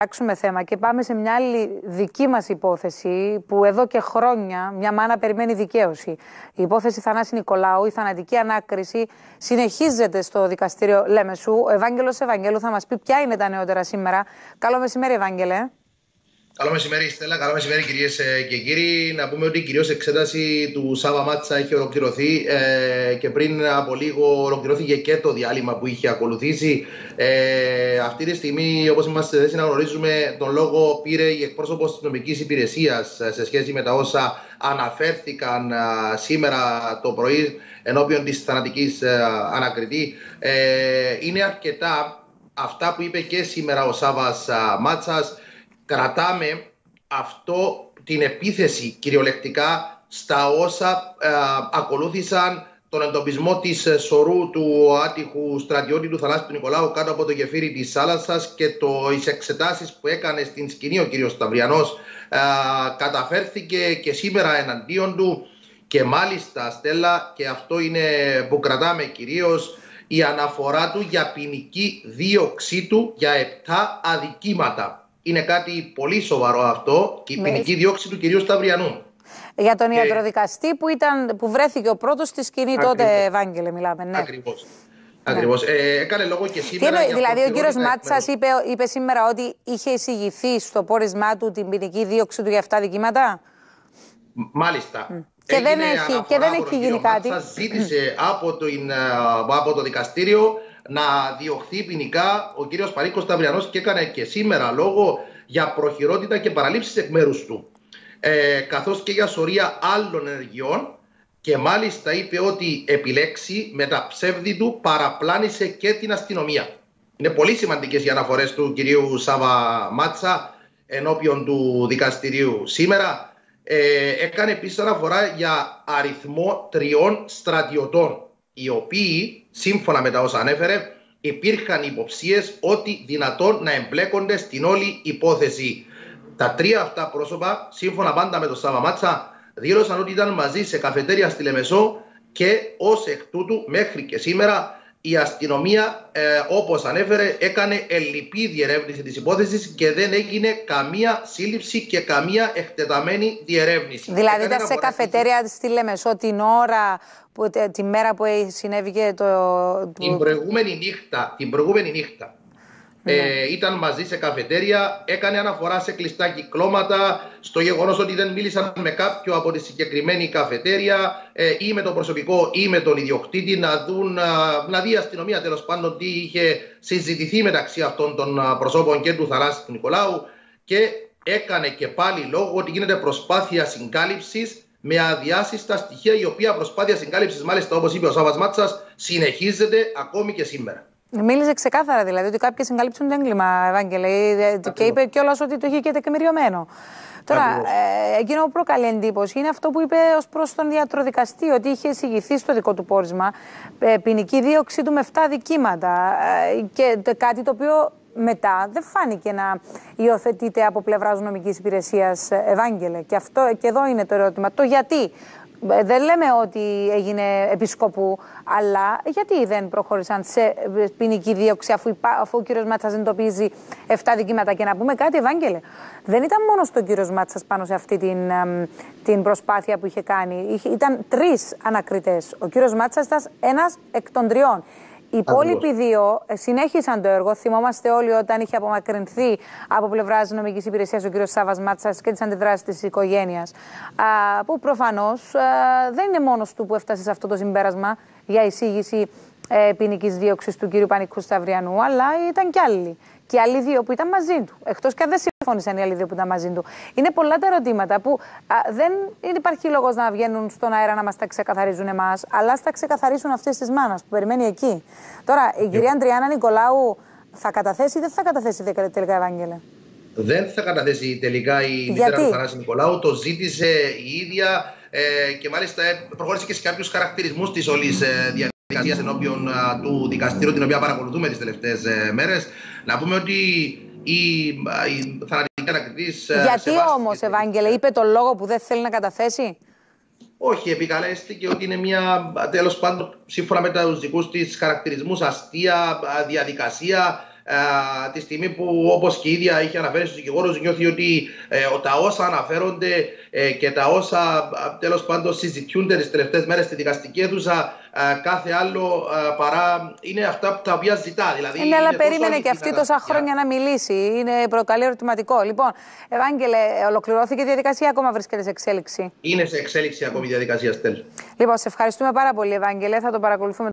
αλλάξουμε θέμα και πάμε σε μια άλλη δική μας υπόθεση που εδώ και χρόνια μια μάνα περιμένει δικαίωση. Η υπόθεση Θανάση Νικολάου, η θανατική ανάκριση συνεχίζεται στο δικαστήριο Λέμεσου. Ο Ευάγγελος Ευαγγέλου θα μας πει ποια είναι τα νεότερα σήμερα. Καλό μεσημέρι Ευάγγελε. Καλό μεσημέρι, Στέλλα. Καλό μεσημέρι, κυρίες και κύριοι. Να πούμε ότι η κυρίως εξέταση του Σάβα Μάτσα έχει ολοκληρωθεί ε, και πριν από λίγο ολοκληρώθηκε και το διάλειμμα που είχε ακολουθήσει. Ε, αυτή τη στιγμή, όπως είμαστε θέση να γνωρίζουμε, τον λόγο πήρε η εκπρόσωπος της νομικής υπηρεσίας ε, σε σχέση με τα όσα αναφέρθηκαν σήμερα το πρωί ενώπιον της θανατικής ανακριτή. είναι αρκετά αυτά που είπε και σήμερα ο Σάβας Μάτσας κρατάμε αυτό την επίθεση κυριολεκτικά στα όσα ε, ακολούθησαν τον εντοπισμό της ε, σωρού του άτυχου στρατιώτη του Θανάση του Νικολάου κάτω από το γεφύρι της Σάλασσας και το, τις εξετάσεις που έκανε στην σκηνή ο κ. Σταυριανός ε, καταφέρθηκε και σήμερα εναντίον του και μάλιστα Στέλλα και αυτό είναι που κρατάμε κυρίως η αναφορά του για ποινική δίωξή του για 7 αδικήματα είναι κάτι πολύ σοβαρό αυτό και η ποινική διώξη του κυρίου Σταυριανού. Για τον και... ιατροδικαστή που, ήταν, που βρέθηκε ο πρώτος στη σκηνή Ακριβώς. τότε, Ευάγγελε, μιλάμε. Ναι. Ακριβώς. Ακριβώς. Ναι. Ε, έκανε λόγο και σήμερα. Τι δηλαδή, ο κύριος Μάτσας είπε, είπε σήμερα ότι είχε εισηγηθεί στο πόρισμά του την ποινική δίωξη του για αυτά δικήματα; Μάλιστα. Mm. Και δεν, έχει, και δεν έχει γίνει κάτι. Μάτσας ζήτησε από το, από το δικαστήριο να διωχθεί ποινικά ο κύριος Παρίκος Σταυριανός και έκανε και σήμερα λόγο για προχειρότητα και παραλήψεις εκ μέρους του. Ε, καθώς και για σωρία άλλων ενεργειών και μάλιστα είπε ότι επιλέξει με τα ψεύδη του παραπλάνησε και την αστυνομία. Είναι πολύ σημαντικές οι αναφορές του κυρίου Σάβα Μάτσα ενώπιον του δικαστηρίου σήμερα. Ε, έκανε επίσης αναφορά για αριθμό τριών στρατιωτών οι οποίοι, σύμφωνα με τα όσα ανέφερε, υπήρχαν υποψίες ότι δυνατόν να εμπλέκονται στην όλη υπόθεση. Τα τρία αυτά πρόσωπα, σύμφωνα πάντα με τον Σάβα Μάτσα, δήλωσαν ότι ήταν μαζί σε καφετέρια στη Λεμεσό και ως εκ τούτου μέχρι και σήμερα η αστυνομία, ε, όπως ανέφερε, έκανε ελλειπή διερεύνηση της υπόθεσης και δεν έγινε καμία σύλληψη και καμία εκτεταμένη διερεύνηση. Δηλαδή ήταν σε καφετέρια στη Λεμεσό την ώρα, που, τη μέρα που συνέβηκε το... Την προηγούμενη νύχτα, την προηγούμενη νύχτα. Ναι. Ε, ήταν μαζί σε καφετέρια, έκανε αναφορά σε κλειστά κυκλώματα, στο γεγονός ότι δεν μίλησαν με κάποιο από τη συγκεκριμένη καφετέρια ε, ή με το προσωπικό ή με τον ιδιοκτήτη να δουν, να δει η αστυνομία τέλος πάντων τι είχε συζητηθεί μεταξύ αυτών των προσώπων και του Θανάση του Νικολάου και έκανε και πάλι λόγο ότι γίνεται προσπάθεια συγκάλυψης με αδιάσυστα στοιχεία, η οποία προσπάθεια συγκάλυψης, μάλιστα όπως είπε ο Σάβα Μάτσας, συνεχίζεται ακόμη και σήμερα. Μίλησε ξεκάθαρα δηλαδή ότι κάποιοι συγκαλύψουν το έγκλημα, Ευάγγελε. Και είπε κιόλας ότι το είχε και τεκμηριωμένο. Τώρα, ε, εκείνο που προκαλεί εντύπωση είναι αυτό που είπε ως προς τον ιατροδικαστή, ότι είχε εισηγηθεί στο δικό του πόρισμα ε, ποινική δίωξη του με 7 δικήματα. Ε, και κάτι το οποίο μετά δεν φάνηκε να υιοθετείται από πλευράς νομικής υπηρεσίας ε, Ευάγγελε. Και, αυτό, και εδώ είναι το ερώτημα. Το γιατί. Ε, δεν λέμε ότι έγινε επισκοπού, αλλά γιατί δεν προχώρησαν σε ποινική δίωξη αφού, αφού ο κύριος Μάτσας εντοπίζει 7 δικήματα. Και να πούμε κάτι, Ευάγγελε, δεν ήταν μόνος ο κύριος Μάτσας πάνω σε αυτή την, την προσπάθεια που είχε κάνει. Ήταν τρεις ανακριτές. Ο κύριος Μάτσας ήταν ένας εκ των τριών. Οι υπόλοιποι δύο ε, συνέχισαν το έργο. Θυμόμαστε όλοι όταν είχε απομακρυνθεί από πλευράς τη νομικής υπηρεσίας ο κ. Σάβας Μάτσας και τις αντιδράσεις της οικογένειας. Που προφανώς δεν είναι μόνος του που έφτασε σε αυτό το συμπέρασμα για εισήγηση ε, ποινικής δίωξης του κ. Πανικού Σταυριανού, αλλά ήταν κι άλλοι. Και οι άλλοι δύο που ήταν μαζί του. Εκτός και αν δεν συμφώνησαν οι άλλοι δύο που ήταν μαζί του. Είναι πολλά τα ερωτήματα που α, δεν υπάρχει λόγος να βγαίνουν στον αέρα να μας τα ξεκαθαρίζουν εμάς, αλλά στα ξεκαθαρίσουν αυτές τις μάνας που περιμένει εκεί. Τώρα, η κυρία Αντριάννα Νικολάου θα καταθέσει ή δεν θα καταθέσει τελικά, Ευάγγελε; Δεν θα καταθέσει τελικά η μητέρα του Θανάση Νικολάου. Το ζήτησε η ίδια ε, και μάλιστα ε, προχώρησε και σε κάποιους χαρακτηρισμούς της όλης ε, διαδικασίας ενώπιον του δικαστήριου, την οποία παρακολουθούμε τις τελευταίες ε, μέρες. Να πούμε ότι η, η θανατική ανακριτή. Ε, Γιατί όμως, Ευάγγελε, είπε τον λόγο που δεν θέλει να καταθέσει; Όχι, επικαλέστηκε ότι είναι μια τέλος πάντων σύμφωνα με τους δικούς της χαρακτηρισμούς αστεία διαδικασία τη στιγμή που όπως και η ίδια είχε αναφέρει στους δικηγόρους νιώθει ότι ε, τα όσα αναφέρονται ε, και τα όσα τέλος πάντων συζητιούνται τις τελευταίες μέρες στη δικαστική αίθουσα κάθε άλλο παρά είναι αυτά τα οποία ζητά. Δηλαδή, είναι, αλλά περίμενε και αυτή τόσα χρόνια να μιλήσει. Είναι προκαλεί ερωτηματικό. Λοιπόν, Ευάγγελε, ολοκληρώθηκε η διαδικασία, ακόμα βρίσκεται σε εξέλιξη. Είναι σε εξέλιξη ακόμη η διαδικασία, Στέλ. Λοιπόν, σε ευχαριστούμε πάρα πολύ, Ευάγγελε. Θα το παρακολουθούμε.